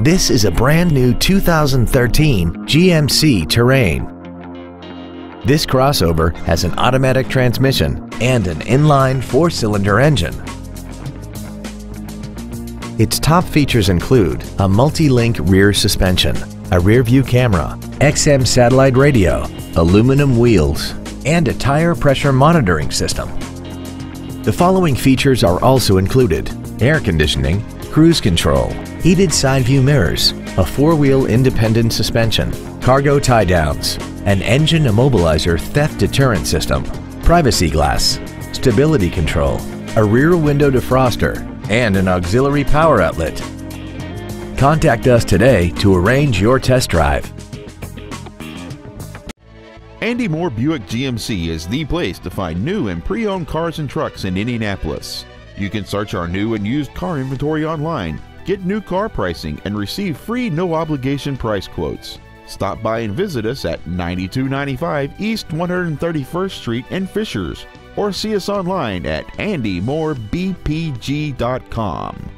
This is a brand new 2013 GMC Terrain. This crossover has an automatic transmission and an inline four-cylinder engine. Its top features include a multi-link rear suspension, a rear-view camera, XM satellite radio, aluminum wheels, and a tire pressure monitoring system. The following features are also included. Air conditioning, cruise control, heated side view mirrors, a four-wheel independent suspension, cargo tie-downs, an engine immobilizer theft deterrent system, privacy glass, stability control, a rear window defroster, and an auxiliary power outlet. Contact us today to arrange your test drive. Andy Mohr Buick GMC is the place to find new and pre owned cars and trucks in Indianapolis. You can search our new and used car inventory online, get new car pricing, and receive free no obligation price quotes. Stop by and visit us at 9295 East 131st Street in Fishers or see us online at andymohrbpg.com.